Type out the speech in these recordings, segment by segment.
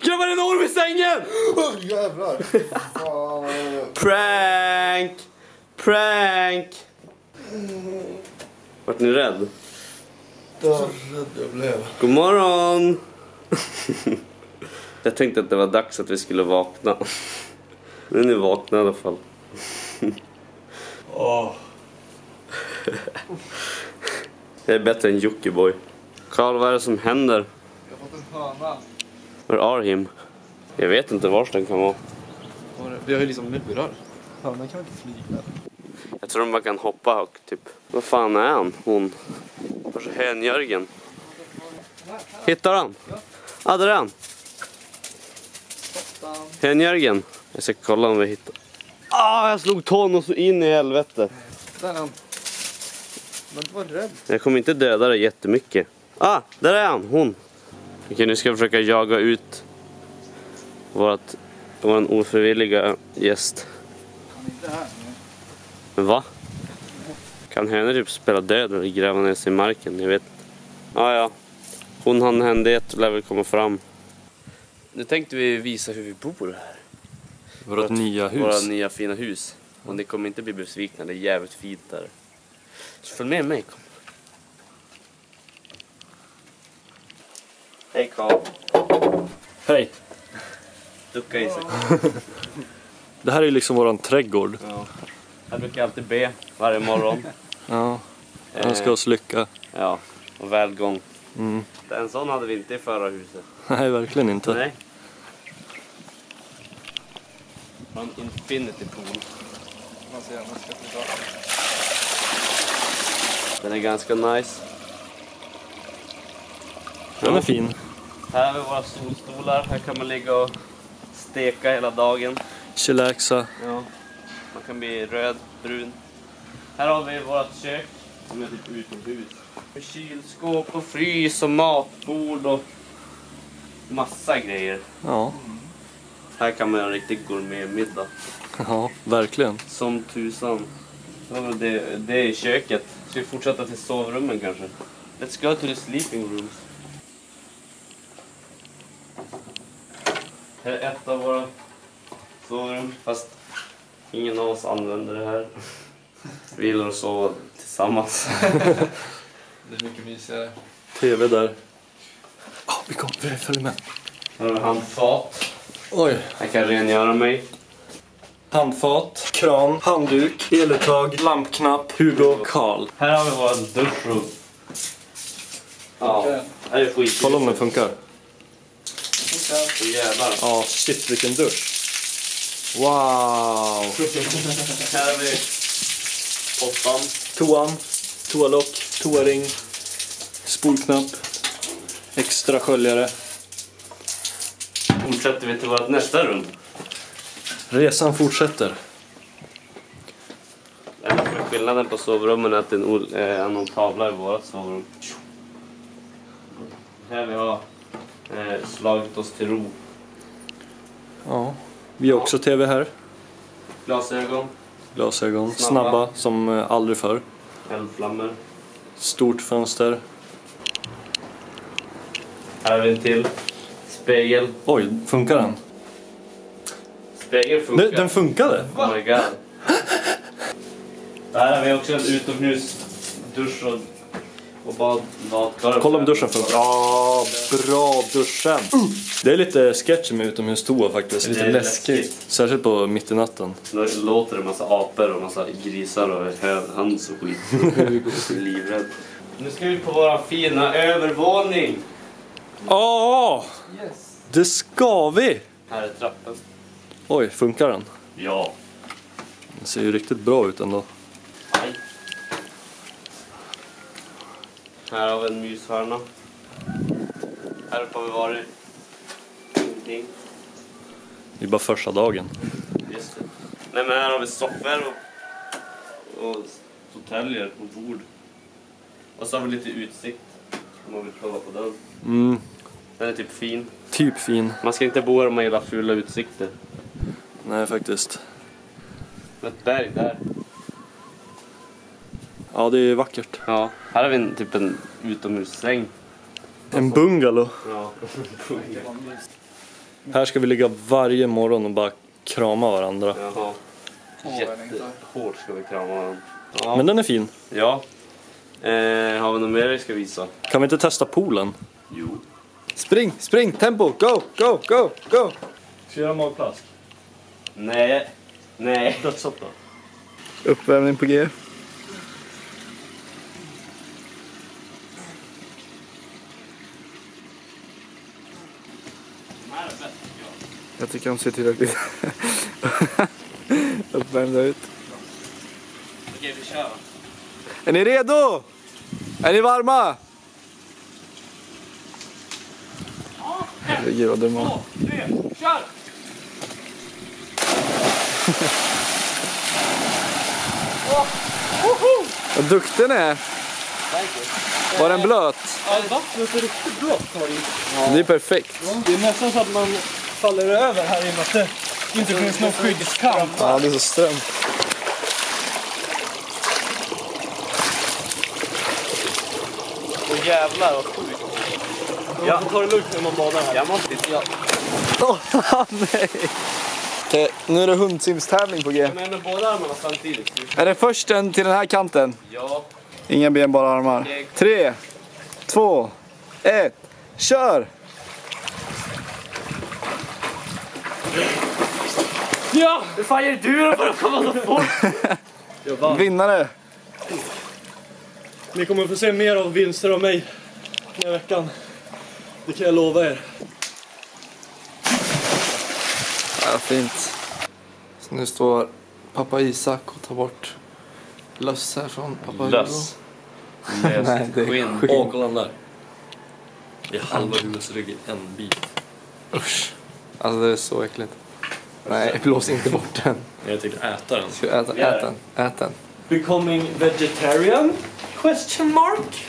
Grabbar, en orm i sängen! Oh, jävlar! Prank! Prank! Vart ni rädd? Så rädd jag blev. God morgon! Jag tänkte att det var dags att vi skulle vakna. Nu är ni vakna i alla fall. Åh. Jag är bättre än Jockiboi. Karl, vad är det som händer? Jag har fått en höna. Where are him? Jag vet inte var den kan vara. Vi har ju liksom murar. Hönan kan väl inte flyga? Jag tror de bara kan hoppa och typ... Vad fan är han? Hon? Var så hänjörgen? Hittar han? Ja, där är han. Hänjörgen. Jag ska kolla om vi hittar. Ah, jag slog tån och så in i helvete. Där är han. Men var rädd. Jag kommer inte döda dig jättemycket. Ah, där är han, hon. Okej, nu ska jag försöka jaga ut vårat, våran ofrivilliga gäst. Han är inte här. Men va? Kan hönor typ spela död eller gräva ner sig i marken? Jag vet inte. Ah, ja, Hon han händighet lär väl komma fram. Nu tänkte vi visa hur vi bor här. Vårt nya hus. Våra nya fina hus. Och ni kommer inte bli besvikna, det är jävligt fint där. Så följ med mig. Kom. Hej Karl. Hej! Ducka Isak. Det här är liksom våran trädgård. Ja. Jag brukar alltid be varje morgon. Ja. Eh, Önska oss lycka. Ja, och välgång. Mm. En sån hade vi inte i förra huset. Nej, verkligen inte. Nej. En infinity pool. Den är ganska nice. Den är fin. Här har vi våra solstolar. Här kan man ligga och steka hela dagen. Chillaxa. Ja. Man kan bli röd, brun. Här har vi vårt kök som är typ utomhus. Med kylskåp och frys och matbord och massa grejer. Ja. Här kan man göra en riktig gourmetmiddag. ja, verkligen. Som tusan. Väl det, det är köket. Ska vi fortsätta till sovrummen kanske? Let's go to the sleeping rooms. Här är ett av våra sovrum, fast ingen av oss använder det här. Vi gillar att sova tillsammans. Det är mycket mysigare. TV där. Ja, vi kommer. Vi följer med. Här har handfat. Oj. Jag kan rengöra mig. Handfat, kran, handduk, eluttag, lampknapp, Hugo, Karl. Här har vi vår duschrum. Ja, här är skit. Kolla om den funkar. Så jävlar. Ja, shit vilken dusch. Wow! Här har vi pottan. Toan, toalock, toaring, spolknapp, extra sköljare. Fortsätter vi till vårt nästa rum. Resan fortsätter. Det som är skillnaden på sovrummen är att det är en, ol- eh, tavla i vårt sovrum. Här vi har eh, slagit oss till ro. Ja. Vi har också TV här. Glasögon, Glasögon, Snabba. snabba, som eh, aldrig förr. eldflammor. Stort fönster. Här har vi en till. Spegel. Oj, funkar den? Spegeln funkar. Den, den funkade? Oh my god. Här har vi också en utomhus dusch och, och bad, badkar. Kolla om duschen funkar. Ja, bra duschen. Det är lite sketchy med utomhustoa faktiskt. Det är läskigt. Särskilt på mitt i natten. Då låter det massa apor och massa grisar och hö- höns och skit. Är livrädd. Nu ska vi på vår fina övervåning. Ja, Yes. det ska vi! Här är trappen. Oj, funkar den? Ja. Den ser ju riktigt bra ut ändå. Här har vi en myshörna. Här uppe har vi varit. Ingenting. Det är bara första dagen. Just det. Nej men här har vi soffor och, och fåtöljer och bord. Och så har vi lite utsikt. Om man vill prova på den. Mm, Den är typ fin. typ fin. Man ska inte bo här om man gillar fula utsikter. Nej, faktiskt. Ett berg där. Ja, det är vackert. Ja. Här har vi en, typ en utomhussäng. En bungalow. Ja. Här ska vi ligga varje morgon och bara krama varandra. Jaha. Jättehårt ska vi krama varandra. Ja. Men den är fin. ja. Eh, har vi något mer vi ska visa? Kan vi inte testa poolen? Jo. Spring, spring, tempo, go, go, go, go! Ska jag göra magplask? Nej. Nej. Dödshoppa. Uppvärmning på G. Jag tycker de ser tillräckligt uppvärmda ut. Okej, vi kör. Är ni redo? Är ni varma? Herregud vad dumma. Två, tre, kör! Vad duktig ni är. Var den blöt? Ja, vattnet är riktigt blått Det är perfekt. Det är nästan så att man faller över här i och med att det inte finns någon skyddskant. Ja, det är så strömt. Åh jävlar vad sjukt. Jag får ta det lugnt när man badar här. Jag måste inte... Åh, nej! Okej, nu är det hundsimstävling på G. jag menar båda armarna samtidigt. Är det först en till den här kanten? Ja. Inga ben, bara armar. Tre, två, ett, kör! Ja! Hur fan gör du då för att komma så fort? Vinnare! Ni kommer få se mer av vinster av mig den här veckan. Det kan jag lova er. Ja, fint. Så nu står pappa Isak och tar bort löss här från pappa Hugo. Löss. Nej, det är Skinn. skinn. Åh, kolla den där. Det är halva huvudets rygg i en bit. Usch. Alltså det är så äckligt. Nej, blås inte bort den. Jag tänkte äta den. Ska äta, Gör ät den, ät den. Becoming vegetarian? Question mark?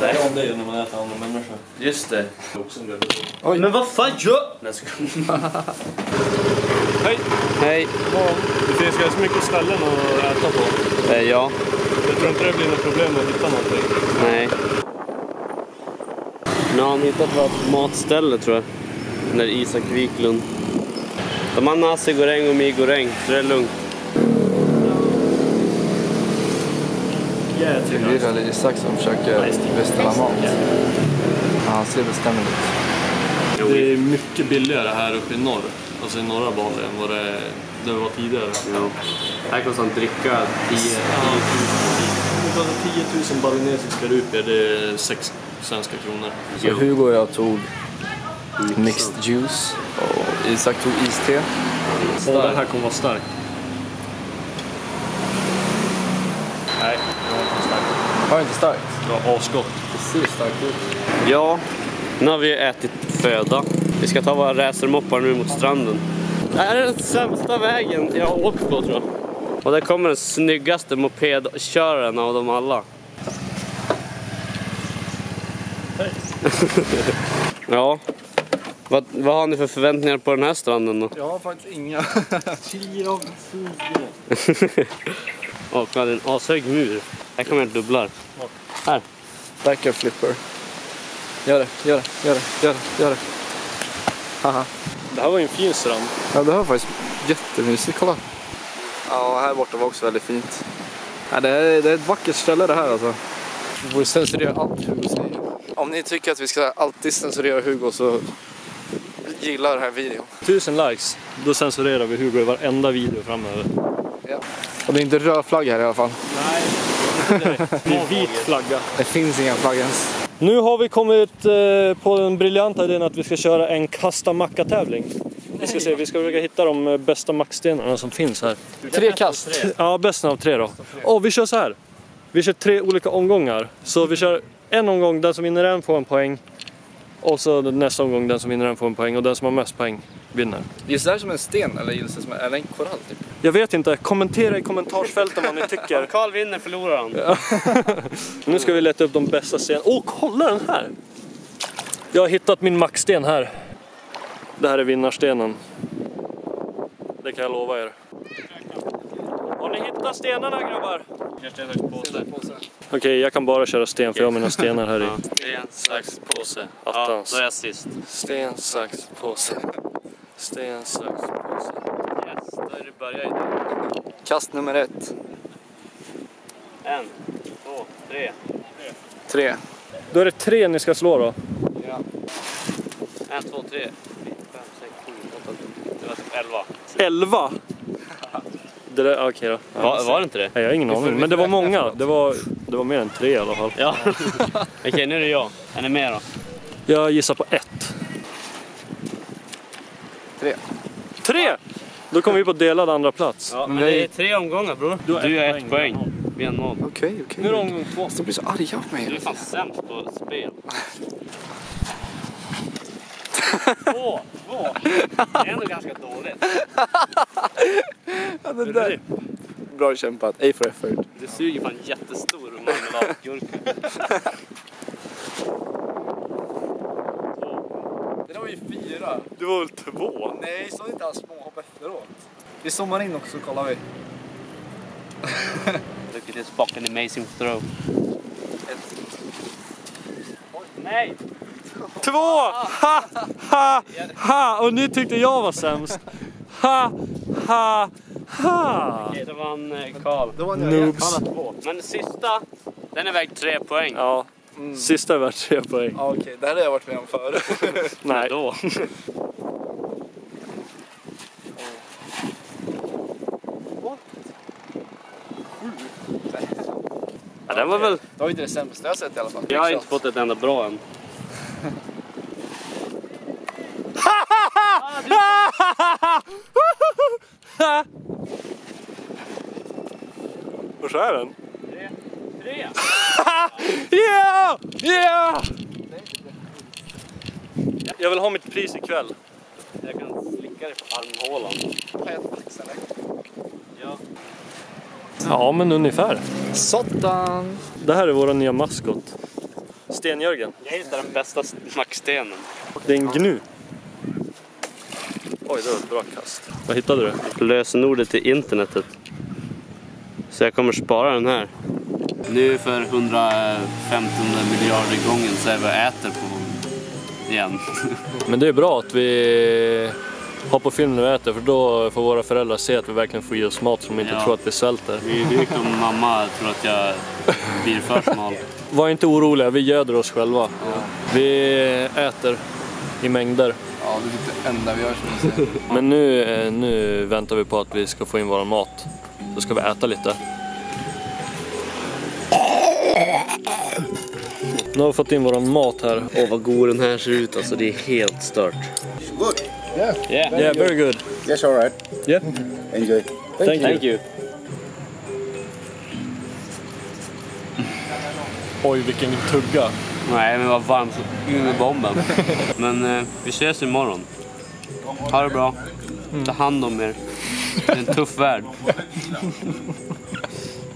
Det är om det är när man äter andra människor. Just det. Det är också en revolution. Oj. Men vad fan gör... Nej. Hej! Hej. Det finns ganska mycket ställen att äta på. Eh, ja. Jag tror inte det blir något problem att hitta någonting. Nej. Nu har han hittat vårt matställe tror jag. Den där Isak Wiklund. De har nasi goreng och mi goreng, så det är lugnt. Förvirrade Isak som försöker beställa mat. Ja, han ser bestämd ut. Det är mycket billigare här uppe i norr, alltså i norra Bali, än vad det, det var tidigare. Ja. Här kostar en dricka 10 10 Det kostar 10 000 balinesiska rupier, det är 6 svenska kronor. Så Hugo och jag tog mixed juice och Isak tog iste. Och den här kommer vara stark. Nej, det var inte stark. Var inte starkt? Det var asgott. Det ser starkt ut. Ja, nu har vi ätit föda. Vi ska ta våra racermoppar nu mot stranden. Det här är den sämsta vägen jag har åkt på tror jag. Och där kommer den snyggaste mopedköraren av dem alla. Hej. Ja. Vad, vad har ni för förväntningar på den här stranden då? Jag har faktiskt inga. Åh, kolla det är en ashög mur. Här kommer jag dubblar. Här. Backer flipper. Gör det, gör det, gör det, gör det, gör det. Haha. Det här var ju en fin strand. Ja, det var faktiskt jättemysigt. Kolla. Ja, här borta var också väldigt fint. Ja, det, är, det är ett vackert ställe det här alltså. Vi borde censurera allt Hugo säger. Om ni tycker att vi ska alltid censurera Hugo så gilla den här videon. Tusen likes, då censurerar vi Hugo i varenda video framöver. Ja. Och det är inte röd flagga här i alla fall. Nej, det är vit flagga. Det finns inga flagg ens. Nu har vi kommit eh, på den briljanta idén att vi ska köra en kasta macka-tävling. Vi ska se, vi ska försöka hitta de eh, bästa mackstenarna som finns här. Tre kast. Ja, bäst av tre då. Och vi kör så här. Vi kör tre olika omgångar. Så vi kör en omgång, den som vinner en får en poäng. Och så nästa omgång, den som vinner en får en poäng. Och den som har mest poäng vinner. Gills det här som en sten eller gills det som en, eller en korall typ? Jag vet inte, kommentera i kommentarsfälten vad ni tycker. Karl vinner förlorar han. Nu ska vi leta upp de bästa stenarna. Åh, kolla den här! Jag har hittat min maxsten här. Det här är vinnarstenen. Det kan jag lova er. Har ni hittat stenarna grabbar? Okej, jag kan bara köra sten för jag har mina stenar här i. Sten, sax, påse. Attans. Ja, då är jag sist. Sten, sax, påse. Sten, sax, påse. Yes, då är det börjar ju. Kast nummer ett. En, två, tre. Tre. Då är det tre ni ska slå då. Ja. En, två, tre. fyra, fem, sex, sju, åtta, nio. Det var typ elva. Elva! Det där, okej då. Ja. Var, var det inte det? Nej, jag har ingen aning, men det var många. Det var, det var mer än tre i alla fall. Ja. Okej, nu är det jag. Är ni med då? Jag gissar på ett. Tre. Tre! Då kommer vi på delad andra plats. Ja, Men det är tre omgångar bror. Du Du, har ett poäng, poäng. Vi har noll. Okej, okej. Nu är det omgång två. De blir så arga på mig. Du är fan sämst på spel. Två! Två! Det är ändå ganska dåligt. Ja, det där. Bra kämpat. A for effort. Du suger fan jättestor marmeladgurka. Det där var ju fyra. Du var väl två? Nej, så inte alls småhopp efteråt. Vi zoomar in också så kollar vi. Look at this fucking amazing throw. Nej! Två! Ha, ha, ha! Och ni tyckte jag var sämst. Ha, ha, ha! Okej, då vann eh, Karl. Då var Noobs. Men sista, den är värd tre poäng. Ja, sista är värt tre poäng. Ja, okej. Det här har jag varit med om förut. Nej. Då. Ja, den var väl... Det var inte det sämsta jag sett i alla fall. Jag har inte fått ett enda bra än. Och så är den. Tre. Tre! Yeah! Yeah! Jag vill ha mitt pris ikväll. Jag kan slicka dig på armhålan. Ja. Ja, men ungefär. Sottan! Det här är vår nya maskot. Sten-Jörgen. Jag hittar den bästa mackstenen. Det är en gnu. Oj, det var ett bra kast. Vad hittade du? Lösenordet till internetet. Så jag kommer spara den här. Nu för 115 miljarder gången så är vi och äter på igen. Men det är bra att vi har på film när vi äter för då får våra föräldrar se att vi verkligen får i oss mat så de inte Ja. tror att vi svälter. Vi vet om mamma tror att jag blir för smal. Var inte oroliga, vi göder oss själva. Vi äter i mängder. Ja, det är typ det enda vi gör som jag säger. Men nu, eh, nu väntar vi på att vi ska få in vår mat. Då ska vi äta lite. Nu har vi fått in vår mat här. Åh vad god den här ser ut alltså, det är helt stört. Good. Yeah. Yeah, Yeah, very good. Yes, all right. Yeah. Enjoy. Thank, thank you. Oj, vilken tugga. Nej men vad varmt så in i bomben. Men eh, vi ses imorgon. Ha det bra. Ta hand om er. Det är en tuff värld.